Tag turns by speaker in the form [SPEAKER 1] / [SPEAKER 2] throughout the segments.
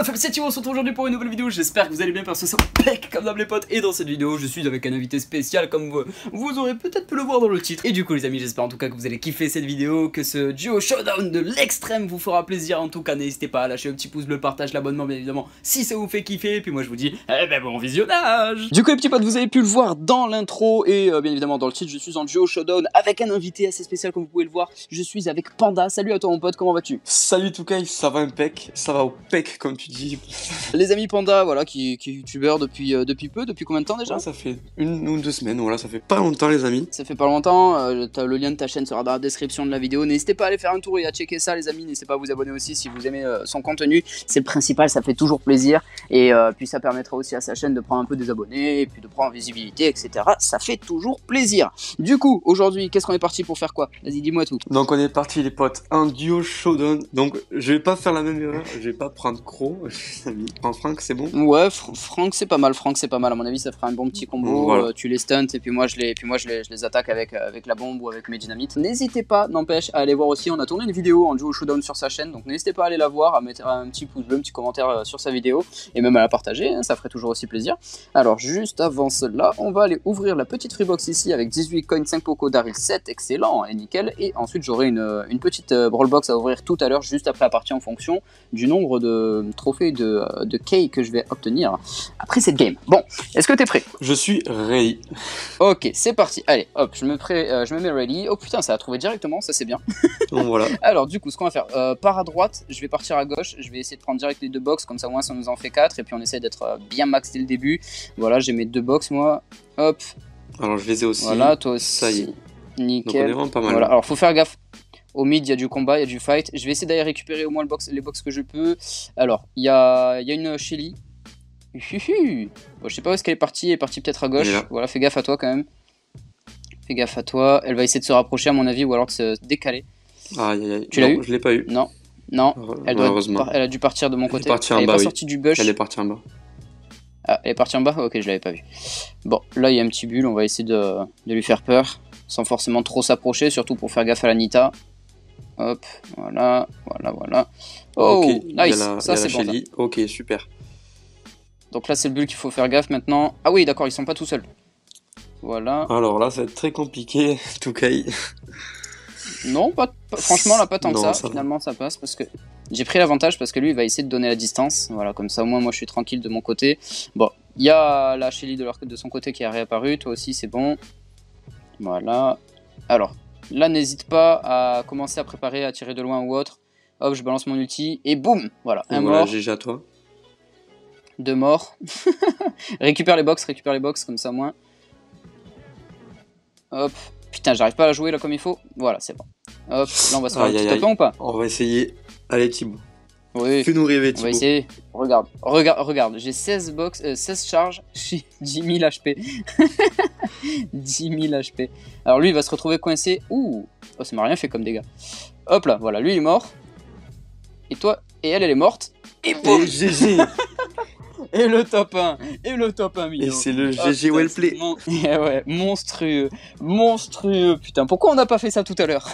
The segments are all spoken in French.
[SPEAKER 1] la femme, c'est on se retrouve aujourd'hui pour une nouvelle vidéo, j'espère que vous allez bien parce que c'est pec comme d'hab les potes. Et dans cette vidéo, je suis avec un invité spécial comme vous, vous aurez peut-être pu le voir dans le titre. Et du coup les amis, j'espère en tout cas que vous allez kiffer cette vidéo, que ce duo showdown de l'extrême vous fera plaisir. En tout cas n'hésitez pas à lâcher un petit pouce bleu, partage, l'abonnement bien évidemment si ça vous fait kiffer. Et puis moi je vous dis, eh ben bon visionnage. Du coup les petits potes, vous avez pu le voir dans l'intro. Et euh, bien évidemment dans le titre, je suis en duo showdown avec un invité assez spécial comme vous pouvez le voir. Je suis avec Panda, salut à toi mon pote, comment vas-tu?
[SPEAKER 2] Salut Toukai, ça va impec, ça va au pec comme tu dis
[SPEAKER 1] les amis Panda, voilà, qui, qui est youtubeur depuis, euh, depuis peu, depuis combien de temps déjà
[SPEAKER 2] Ça fait une ou deux semaines, voilà, ça fait pas longtemps les amis.
[SPEAKER 1] Ça fait pas longtemps, euh, le lien de ta chaîne sera dans la description de la vidéo. N'hésitez pas à aller faire un tour et à checker ça les amis, n'hésitez pas à vous abonner aussi si vous aimez euh, son contenu. C'est le principal, ça fait toujours plaisir. Et puis ça permettra aussi à sa chaîne de prendre un peu des abonnés, et puis de prendre en visibilité, etc. Ça fait toujours plaisir. Du coup, aujourd'hui, qu'est-ce qu'on est parti pour faire quoi? Vas-y, dis-moi tout.
[SPEAKER 2] Donc on est parti les potes, un duo showdown. Donc je vais pas faire la même erreur, je vais pas prendre Crow, Prends Frank, c'est bon
[SPEAKER 1] Ouais, Frank, c'est pas mal. Frank, c'est pas mal. À mon avis, ça fera un bon petit combo. Euh, tu les stunts et puis moi, je les, puis moi, je les, je les attaque avec, euh, avec la bombe ou avec mes dynamites. N'hésitez pas, n'empêche, à aller voir aussi. On a tourné une vidéo en duo showdown sur sa chaîne, donc n'hésitez pas à aller la voir, à mettre un petit pouce bleu, un petit commentaire euh, sur sa vidéo et même à la partager. Hein, ça ferait toujours aussi plaisir. Alors, juste avant cela, on va aller ouvrir la petite freebox ici avec 18 coins, 5 poco, Daryl 7, excellent et nickel. Et ensuite, j'aurai une, une petite brawl box à ouvrir tout à l'heure, juste après la partie en fonction du nombre de trophées de, de K que je vais obtenir après cette game. Bon, est-ce que t'es prêt?
[SPEAKER 2] Je suis ready.
[SPEAKER 1] Ok, c'est parti. Allez, hop, je me, pré... Euh, je me mets ready. Oh putain, ça a trouvé directement, ça c'est bien.
[SPEAKER 2] Bon, voilà.
[SPEAKER 1] Alors, du coup, ce qu'on va faire, euh, par à droite, je vais partir à gauche. Je vais essayer de prendre direct les deux box, comme ça au moins ça nous en fait 4. Et puis on essaie d'être euh, bien max dès le début. Voilà, j'ai mes deux box moi. Hop.
[SPEAKER 2] Alors je les ai aussi.
[SPEAKER 1] Voilà, toi aussi.
[SPEAKER 2] Ça y est.
[SPEAKER 1] Nickel.
[SPEAKER 2] Donc, on est pas mal.
[SPEAKER 1] Voilà, alors faut faire gaffe. Au mid, il y a du combat, il y a du fight. Je vais essayer d'aller récupérer au moins le box, les box que je peux. Alors, il y a, y a une Shelly Bon, je sais pas où est-ce qu'elle est partie, elle est partie peut-être à gauche. Voilà, fais gaffe à toi quand même. Fais gaffe à toi. Elle va essayer de se rapprocher à mon avis ou alors de se décaler.
[SPEAKER 2] Tu l'as eu Je l'ai pas eu.
[SPEAKER 1] Non. Non, elle, doit elle a dû partir de mon côté.
[SPEAKER 2] elle
[SPEAKER 1] est pas sortie du bush.
[SPEAKER 2] Elle est partie en bas.
[SPEAKER 1] Ah, elle est partie en bas Ok, je l'avais pas vu. Bon, là il y a un petit bulle, on va essayer de, de lui faire peur. Sans forcément trop s'approcher, surtout pour faire gaffe à la Nita. Hop, voilà, voilà, voilà. Oh, nice, ça c'est bon.
[SPEAKER 2] Ok, super.
[SPEAKER 1] Donc là, c'est le bulle qu'il faut faire gaffe maintenant. Ah oui, d'accord, ils sont pas tout seuls. Voilà.
[SPEAKER 2] Alors là, ça va être très compliqué, tout cas.
[SPEAKER 1] Non, pas, franchement, là, pas tant que ça. Finalement, ça passe parce que j'ai pris l'avantage parce que lui, il va essayer de donner la distance. Voilà, comme ça, au moins, moi, je suis tranquille de mon côté. Bon, il y a la Shelly de, leur, de son côté qui est réapparue. Toi aussi, c'est bon. Voilà. Alors, là, n'hésite pas à commencer à préparer à tirer de loin ou autre. Hop, je balance mon ulti et boum Voilà,
[SPEAKER 2] un voilà, GG à toi.
[SPEAKER 1] Deux morts. récupère les box, récupère les box, comme ça moins. Hop. Putain, j'arrive pas à la jouer là comme il faut. Voilà, c'est bon. Hop, là on va se faire un petit ou pas?
[SPEAKER 2] On va essayer. Allez, Thibaut.
[SPEAKER 1] Oui.
[SPEAKER 2] Fais-nous rêver, Thibaut.
[SPEAKER 1] On va essayer. Regarde, regarde, regarde. J'ai 16 box, 16 charges, j'ai 10 000 HP. 10 000 HP. Alors lui, il va se retrouver coincé. Ouh, oh, ça m'a rien fait comme dégâts. Hop là, voilà, lui il est mort. Et toi, et elle, elle est morte.
[SPEAKER 2] Et boum GG
[SPEAKER 1] et le top 1, et le top 1 million.
[SPEAKER 2] Et c'est le GG Wellplay.
[SPEAKER 1] ouais, monstrueux, monstrueux. Putain, pourquoi on n'a pas fait ça tout à l'heure?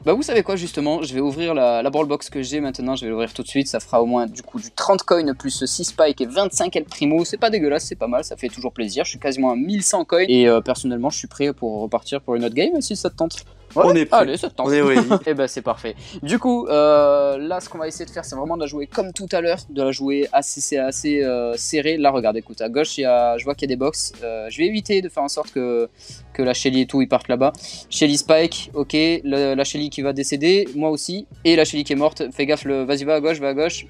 [SPEAKER 1] Bah vous savez quoi justement, je vais ouvrir la, la box que j'ai maintenant, je vais l'ouvrir tout de suite, ça fera au moins du coup du 30 coins plus 6 spikes et 25 El Primo, c'est pas dégueulasse, c'est pas mal, ça fait toujours plaisir, je suis quasiment à 1100 coins. Et euh, personnellement je suis prêt pour repartir pour une autre game si ça te tente
[SPEAKER 2] on est prêt.
[SPEAKER 1] Allez, ça
[SPEAKER 2] On est ready.
[SPEAKER 1] Et eh ben c'est parfait. Du coup, euh, là, ce qu'on va essayer de faire, c'est vraiment de la jouer comme tout à l'heure, de la jouer assez, assez euh, serré. Là, regarde, écoute, à gauche, il y a, je vois qu'il y a des box. Euh, je vais éviter de faire en sorte que, que la Shelly et tout, ils partent là-bas. Shelly Spike, ok. la Shelly qui va décéder, moi aussi. Et la Shelly qui est morte. Fais gaffe, vas-y, va à gauche, va à gauche.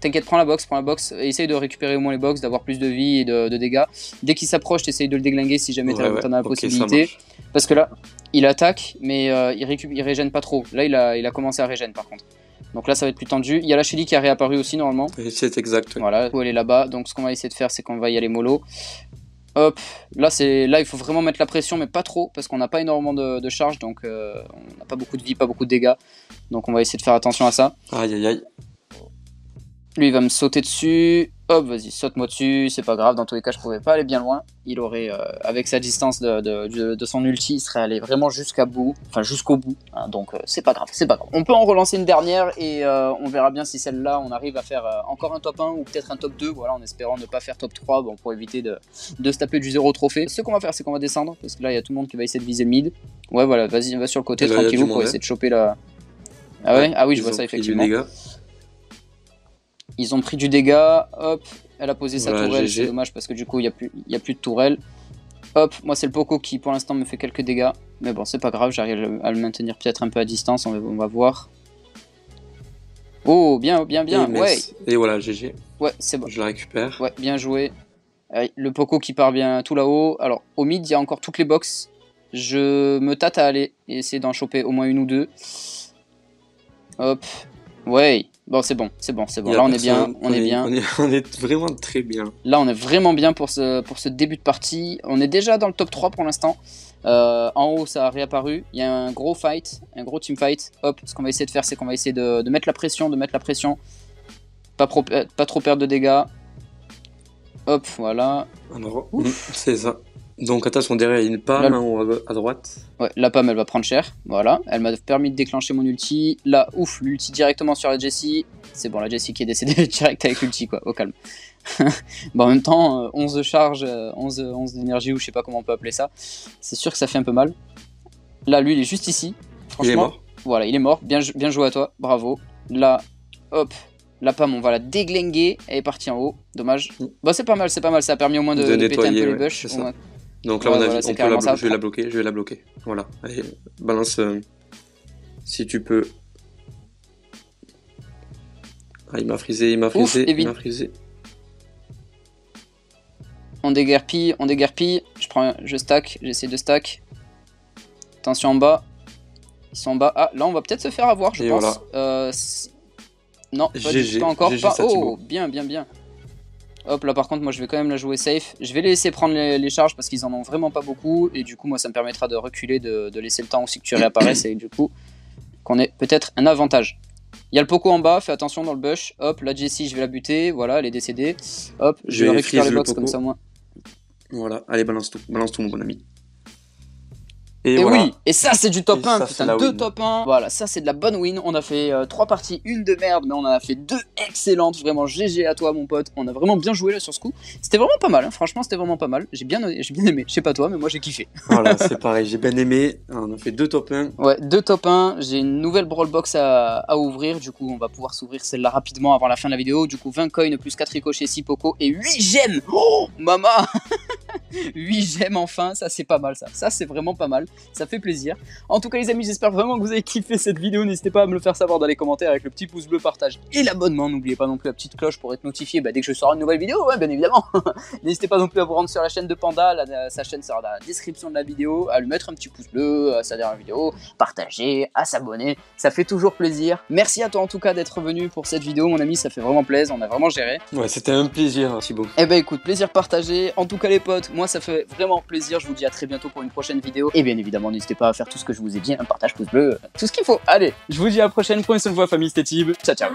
[SPEAKER 1] T'inquiète, prends la box, prends la box. Essaye de récupérer au moins les box, d'avoir plus de vie et de, dégâts. Dès qu'il s'approche, t'essayes de le déglinguer si jamais t'en as la possibilité. Parce que là, il attaque, mais euh, il, récup il régène pas trop. Là, il a, il a commencé à régène par contre. Donc là, ça va être plus tendu. Il y a la Shelly qui a réapparu aussi normalement.
[SPEAKER 2] C'est exact.
[SPEAKER 1] Voilà, où elle est là-bas. Donc ce qu'on va essayer de faire, c'est qu'on va y aller mollo. Hop, là, c'est là il faut vraiment mettre la pression, mais pas trop, parce qu'on n'a pas énormément de, charge, donc euh, on n'a pas beaucoup de vie, pas beaucoup de dégâts. Donc on va essayer de faire attention à ça.
[SPEAKER 2] Aïe aïe aïe.
[SPEAKER 1] Lui, il va me sauter dessus. Hop, vas-y, saute-moi dessus, c'est pas grave, dans tous les cas, je pouvais pas aller bien loin. Il aurait, euh, avec sa distance de, de, de, son ulti, il serait allé vraiment jusqu'à bout, enfin jusqu'au bout, hein, donc euh, c'est pas grave, c'est pas grave. On peut en relancer une dernière et euh, on verra bien si celle-là, on arrive à faire encore un top 1 ou peut-être un top 2, voilà, en espérant ne pas faire top 3, bon, pour éviter de, de se taper du zéro trophée. Ce qu'on va faire, c'est qu'on va descendre, parce que là, il y a tout le monde qui va essayer de viser le mid. Ouais, voilà, vas-y, va sur le côté, tranquillou, pour essayer de choper la... Ah ouais, Ah oui, je vois ça, effectivement. Ils ont pris du dégât, hop, elle a posé sa tourelle, c'est dommage parce que du coup il n'y a, plus, a plus de tourelle. Hop, moi c'est le Poco qui pour l'instant me fait quelques dégâts. Mais bon, c'est pas grave, j'arrive à le maintenir peut-être un peu à distance, on va, voir. Oh, bien, bien, bien,
[SPEAKER 2] et
[SPEAKER 1] ouais.
[SPEAKER 2] Et voilà, GG.
[SPEAKER 1] Ouais, c'est bon.
[SPEAKER 2] Je la récupère.
[SPEAKER 1] Ouais, bien joué. Le Poco qui part bien tout là-haut. Alors, au mid, il y a encore toutes les boxes. Je me tâte à aller et essayer d'en choper au moins une ou deux. Hop. Ouais. Bon, c'est bon, c'est bon, c'est bon. Là, on est bien, on, est, bien.
[SPEAKER 2] On est, vraiment très bien.
[SPEAKER 1] Là, on est vraiment bien pour ce, pour ce début de partie. On est déjà dans le top 3 pour l'instant. Euh, en haut, ça a réapparu. Il y a un gros fight, un gros team fight. Hop, ce qu'on va essayer de faire, c'est qu'on va essayer de, mettre la pression, de mettre la pression. Pas, pas trop perdre de dégâts. Hop, voilà.
[SPEAKER 2] c'est ça. Donc attention, derrière il y a une pomme à droite.
[SPEAKER 1] Ouais, la pomme elle va prendre cher. Voilà, elle m'a permis de déclencher mon ulti. Là, ouf, l'ulti directement sur la Jessie. C'est bon, la Jessie qui est décédée direct avec l'ulti quoi, au calme. bon, en même temps, 11 de charge, 11, 11 d'énergie ou je sais pas comment on peut appeler ça. C'est sûr que ça fait un peu mal. Là, lui il est juste ici. Franchement, il est mort. Voilà, il est mort. Bien, bien joué à toi, bravo. Là, hop, la pomme, on va la déglinguer. Elle est partie en haut. Dommage. Mm. Bon, c'est pas mal, c'est pas mal. Ça a permis au moins de, péter un peu les bush.
[SPEAKER 2] Donc là, on, a, on peut la, je vais la bloquer, je vais la bloquer. Voilà. Allez, balance euh, si tu peux. Ah, il m'a frisé, il m'a frisé, il m'a frisé.
[SPEAKER 1] On déguerpille, on déguerpille. Je prends, je stack, j'essaie de stack. Attention en bas. Ils sont en bas. Ah, là, on va peut-être se faire avoir, je pense. Euh, non, pas, encore. pas... Oh, bien, bien, bien. Hop, là par contre, moi je vais quand même la jouer safe. Je vais les laisser prendre les, charges parce qu'ils en ont vraiment pas beaucoup. Et du coup, moi ça me permettra de reculer, de, laisser le temps aussi que tu réapparaisses. et du coup, qu'on ait peut-être un avantage. Il y a le Poco en bas, fais attention dans le bush. Hop, la Jessie, je vais la buter. Voilà, elle est décédée. Hop, je, vais récupérer les box comme ça moi.
[SPEAKER 2] Voilà, allez, balance tout, balance tout mon bon ami.
[SPEAKER 1] Et, oui, et ça c'est du top 1, putain, deux top 1. Voilà, ça c'est de la bonne win. On a fait euh, trois parties, une de merde, mais on en a fait deux excellentes. Vraiment, GG à toi mon pote. On a vraiment bien joué là sur ce coup. C'était vraiment pas mal, hein. franchement c'était vraiment pas mal. J'ai bien, j'ai bien aimé. Je sais pas toi, mais moi j'ai kiffé.
[SPEAKER 2] Voilà, c'est pareil, j'ai bien aimé. On a fait deux top 1.
[SPEAKER 1] Ouais, deux top 1. J'ai une nouvelle Brawl Box à, à, ouvrir. Du coup, on va pouvoir s'ouvrir celle-là rapidement avant la fin de la vidéo. Du coup, 20 coins plus 4 ricochets, 6 poco et 8 gemmes. Oh, maman 8 gemmes enfin, ça c'est pas mal ça. Ça c'est vraiment pas mal. Ça fait plaisir. En tout cas les amis, j'espère vraiment que vous avez kiffé cette vidéo. N'hésitez pas à me le faire savoir dans les commentaires avec le petit pouce bleu, partage et l'abonnement. N'oubliez pas non plus la petite cloche pour être notifié bah, dès que je sors une nouvelle vidéo, bien évidemment. N'hésitez pas non plus à vous rendre sur la chaîne de Panda, sa chaîne sera dans la description de la vidéo, à lui mettre un petit pouce bleu à sa dernière vidéo, partager, à s'abonner, ça fait toujours plaisir. Merci à toi en tout cas d'être venu pour cette vidéo mon ami, ça fait vraiment plaisir, on a vraiment géré.
[SPEAKER 2] Ouais, c'était un plaisir Thibaut.
[SPEAKER 1] Eh ben écoute, plaisir partagé. En tout cas les potes, moi ça fait vraiment plaisir. Je vous dis à très bientôt pour une prochaine vidéo. Et bien évidemment, n'hésitez pas à faire tout ce que je vous ai dit, un partage pouce bleu, tout ce qu'il faut. Allez, je vous dis à la prochaine, prenez soin de vous, famille Stétib. Ciao, ciao.